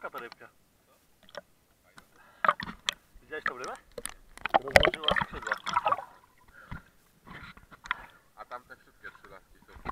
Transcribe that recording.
Wysoka ta rybka. Widziałeś tą rybę? Rozłożyła skrzydła. A tamte wszystkie trzylaski są.